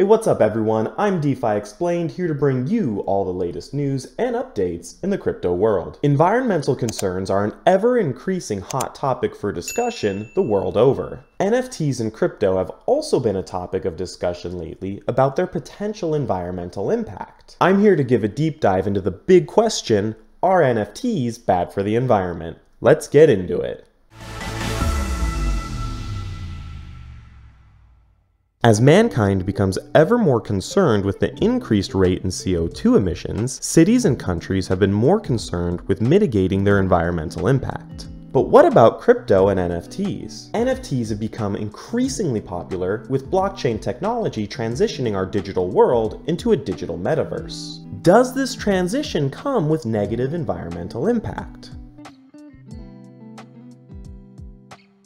Hey, what's up everyone? I'm DeFi Explained here to bring you all the latest news and updates in the crypto world. Environmental concerns are an ever increasing hot topic for discussion the world over. NFTs and crypto have also been a topic of discussion lately about their potential environmental impact. I'm here to give a deep dive into the big question, are NFTs bad for the environment? Let's get into it. As mankind becomes ever more concerned with the increased rate in CO2 emissions, cities and countries have been more concerned with mitigating their environmental impact. But what about crypto and NFTs? NFTs have become increasingly popular with blockchain technology transitioning our digital world into a digital metaverse. Does this transition come with negative environmental impact?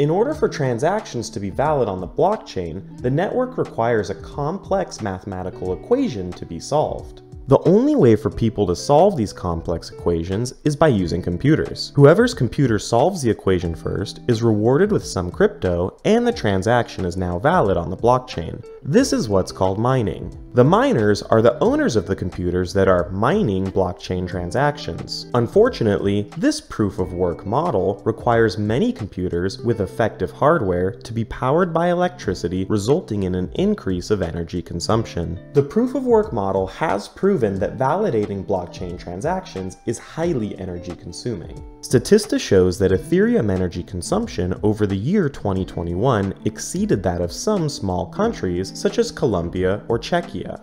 In order for transactions to be valid on the blockchain, the network requires a complex mathematical equation to be solved. The only way for people to solve these complex equations is by using computers. Whoever's computer solves the equation first is rewarded with some crypto and the transaction is now valid on the blockchain. This is what's called mining. The miners are the owners of the computers that are mining blockchain transactions. Unfortunately, this proof of work model requires many computers with effective hardware to be powered by electricity resulting in an increase of energy consumption. The proof of work model has proven proven that validating blockchain transactions is highly energy consuming. Statista shows that Ethereum energy consumption over the year 2021 exceeded that of some small countries such as Colombia or Czechia.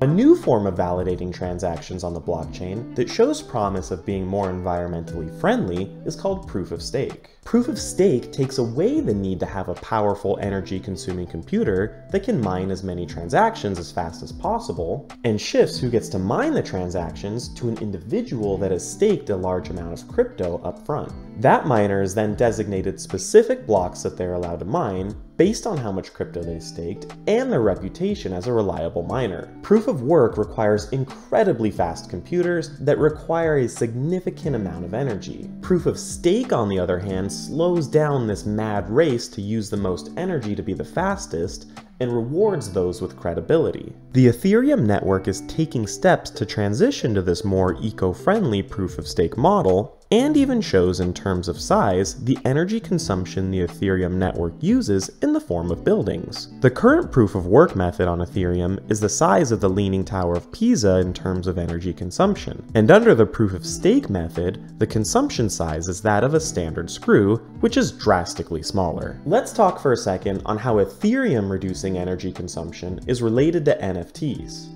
A new form of validating transactions on the blockchain that shows promise of being more environmentally friendly is called proof of stake. Proof of stake takes away the need to have a powerful energy consuming computer that can mine as many transactions as fast as possible, and shifts who gets to mine the transactions to an individual that has staked a large amount of crypto up front. That miner is then designated specific blocks that they're allowed to mine based on how much crypto they staked and their reputation as a reliable miner. Proof of work requires incredibly fast computers that require a significant amount of energy. Proof of stake, on the other hand, slows down this mad race to use the most energy to be the fastest and rewards those with credibility. The Ethereum network is taking steps to transition to this more eco-friendly proof-of-stake model, and even shows in terms of size the energy consumption the Ethereum network uses in the form of buildings. The current proof of work method on Ethereum is the size of the Leaning Tower of Pisa in terms of energy consumption, and under the proof of stake method, the consumption size is that of a standard screw, which is drastically smaller. Let's talk for a second on how Ethereum reducing energy consumption is related to NFTs.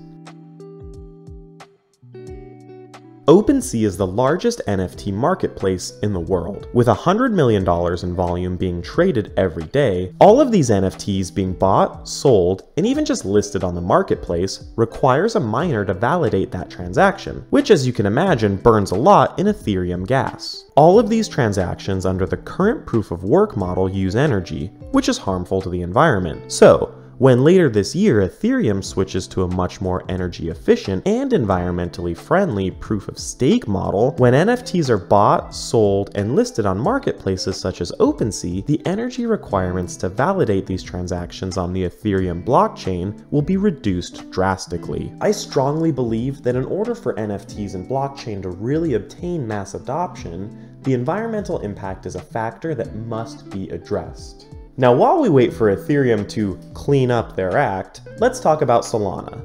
OpenSea is the largest NFT marketplace in the world, with $100 million in volume being traded every day. All of these NFTs being bought, sold, and even just listed on the marketplace requires a miner to validate that transaction, which as you can imagine burns a lot in Ethereum gas. All of these transactions under the current proof of work model use energy, which is harmful to the environment. So, when later this year Ethereum switches to a much more energy efficient and environmentally friendly proof of stake model, when NFTs are bought, sold, and listed on marketplaces such as OpenSea, the energy requirements to validate these transactions on the Ethereum blockchain will be reduced drastically. I strongly believe that in order for NFTs and blockchain to really obtain mass adoption, the environmental impact is a factor that must be addressed. Now while we wait for Ethereum to clean up their act, let's talk about Solana.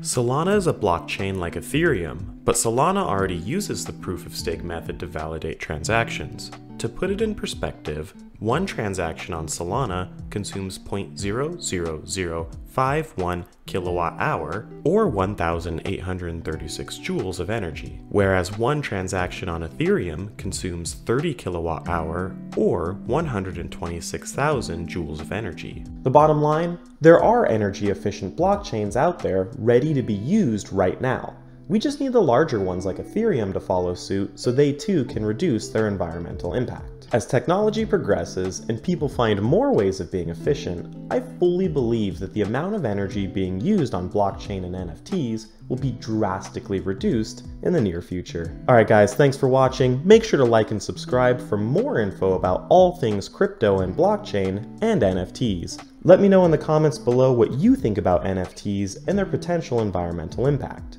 Solana is a blockchain like Ethereum, but Solana already uses the proof of stake method to validate transactions. To put it in perspective, one transaction on Solana consumes 0.00051 kilowatt hour or 1,836 joules of energy, whereas one transaction on Ethereum consumes 30 kilowatt hour or 126,000 joules of energy. The bottom line? There are energy efficient blockchains out there ready to be used right now. We just need the larger ones like Ethereum to follow suit so they too can reduce their environmental impact. As technology progresses and people find more ways of being efficient, I fully believe that the amount of energy being used on blockchain and NFTs will be drastically reduced in the near future. Alright guys, thanks for watching. Make sure to like and subscribe for more info about all things crypto and blockchain and NFTs. Let me know in the comments below what you think about NFTs and their potential environmental impact.